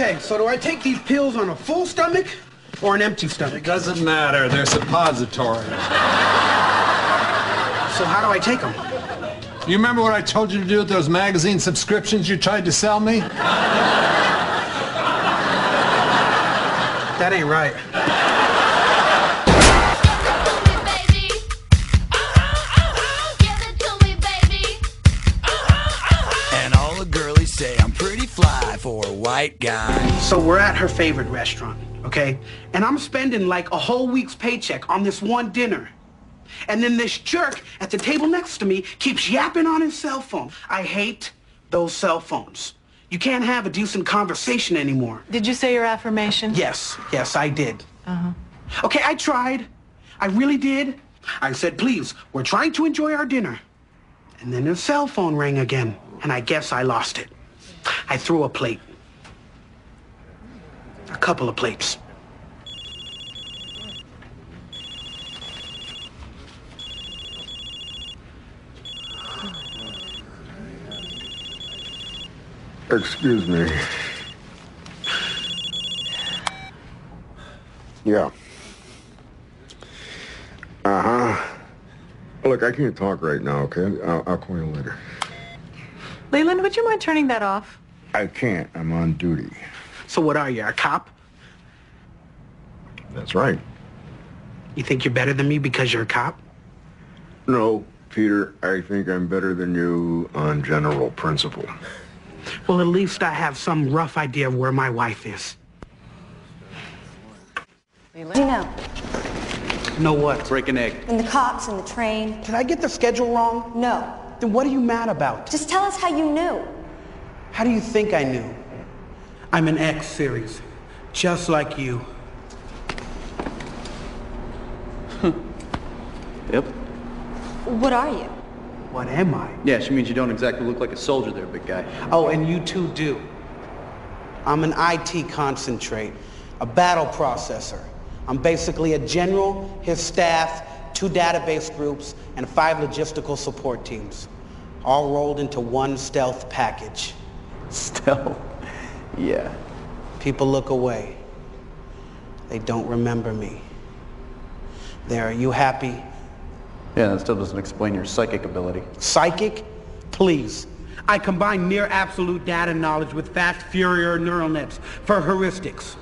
Okay, so do I take these pills on a full stomach or an empty stomach? It doesn't matter. They're suppositories. So how do I take them? You remember what I told you to do with those magazine subscriptions you tried to sell me? That ain't right. For white guy. So we're at her favorite restaurant, okay? And I'm spending like a whole week's paycheck on this one dinner. And then this jerk at the table next to me keeps yapping on his cell phone. I hate those cell phones. You can't have a decent conversation anymore. Did you say your affirmation? Yes, yes, I did. Uh-huh. Okay, I tried. I really did. I said, please, we're trying to enjoy our dinner. And then his cell phone rang again, and I guess I lost it. I threw a plate. A couple of plates. Excuse me. Yeah. Uh-huh. Look, I can't talk right now, okay? I'll, I'll call you later. Leland, would you mind turning that off? I can't. I'm on duty. So what are you, a cop? That's right. You think you're better than me because you're a cop? No, Peter, I think I'm better than you on general principle. Well, at least I have some rough idea of where my wife is. Do you know? Know what? Break an egg. And the cops and the train. Did I get the schedule wrong? No. Then what are you mad about? Just tell us how you knew. How do you think I knew? I'm an X series, just like you. Yep. What are you? What am I? Yeah, she means you don't exactly look like a soldier there, big guy. Oh, and you two do. I'm an IT concentrate, a battle processor. I'm basically a general, his staff, two database groups, and five logistical support teams, all rolled into one stealth package. Stealth. Yeah. People look away. They don't remember me. There, are you happy? Yeah, that still doesn't explain your psychic ability. Psychic? Please. I combine near absolute data knowledge with fast Fourier neural nets for heuristics.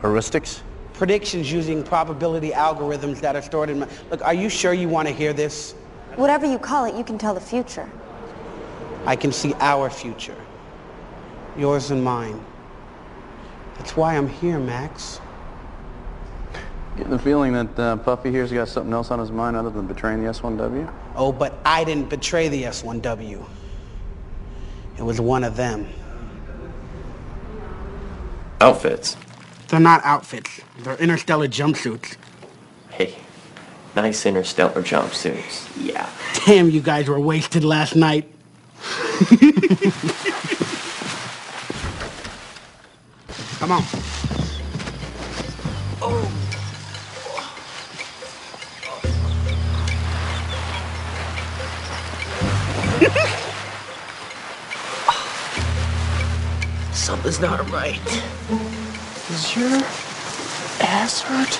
Heuristics? Predictions using probability algorithms that are stored in my... Look, are you sure you want to hear this? Whatever you call it, you can tell the future. I can see our future. Yours and mine. That's why I'm here, Max. Getting the feeling that uh, Puffy here's got something else on his mind other than betraying the S1W? Oh, but I didn't betray the S1W. It was one of them. Outfits. They're not outfits. They're interstellar jumpsuits. Hey, nice interstellar jumpsuits. Yeah. Damn, you guys were wasted last night. Come on. Something's not right. Is your ass hurt?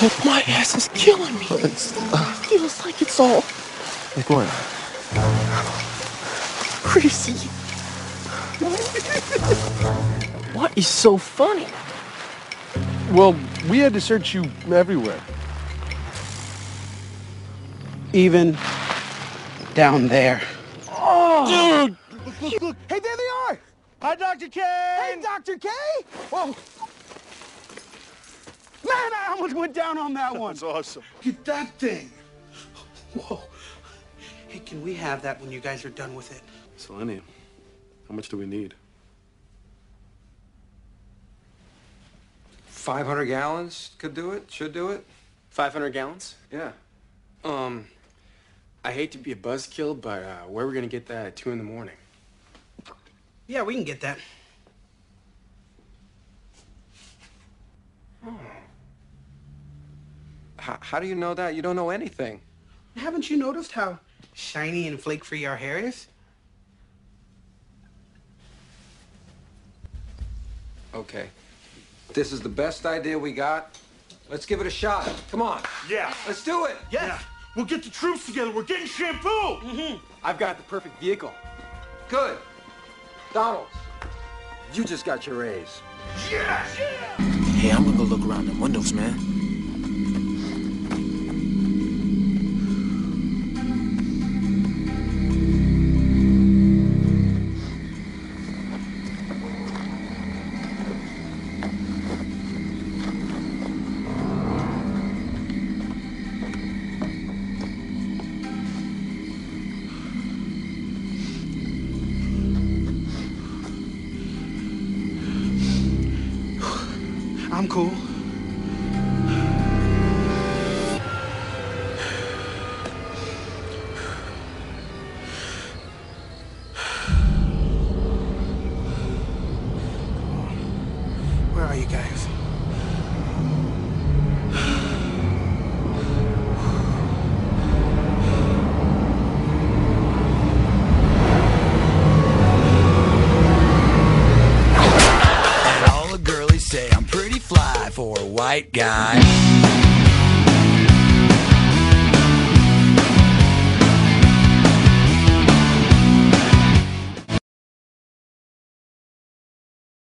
Don't, my ass is killing me. It's, uh, Feels like it's all like what? greasy. what is so funny? Well, we had to search you everywhere. Even down there. Dude! Look, look, look. Hey, there they are! Hi, Dr. K! Hey, Dr. K! Whoa! Man, I almost went down on that one. That's awesome. Get that thing. Whoa. Hey, can we have that when you guys are done with it? Selenium. How much do we need? 500 gallons could do it, should do it. 500 gallons? Yeah. Um, I hate to be a buzzkill, but uh, where are we gonna get that at 2 in the morning? Yeah, we can get that. How, how do you know that? You don't know anything. Haven't you noticed how shiny and flake-free our hair is? Okay. This is the best idea we got. Let's give it a shot. Come on. Yeah. Let's do it. Yeah. We'll get the troops together. We're getting shampoo. Mm-hmm. I've got the perfect vehicle. Good. Donald, you just got your A's. Yes. Hey, I'm gonna go look around the windows, man. I'm cool. For a white guy.